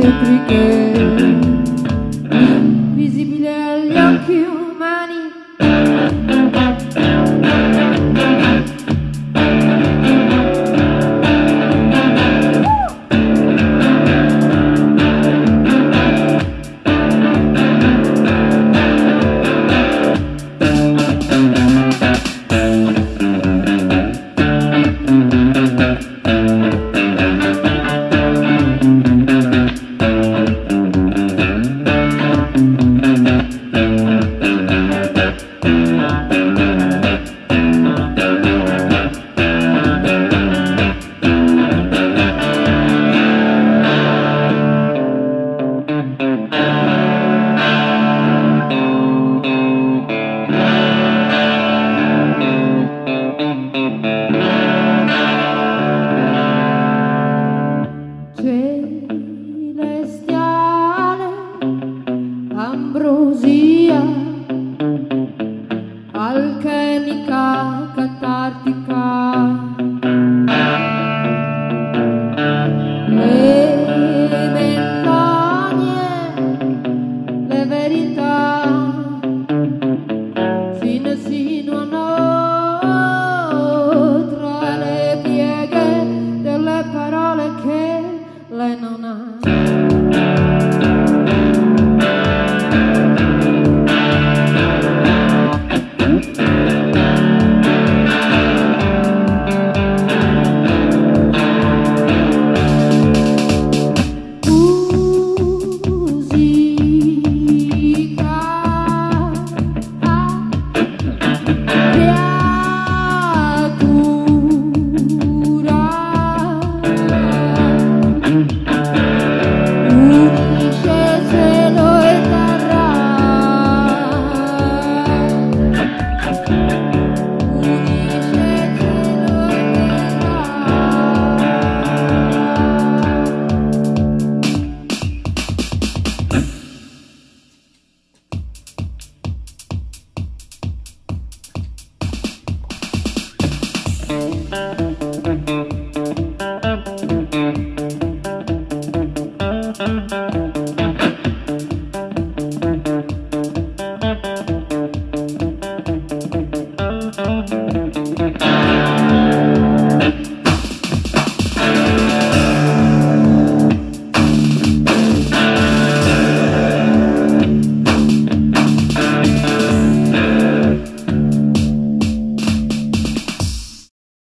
sempre quer.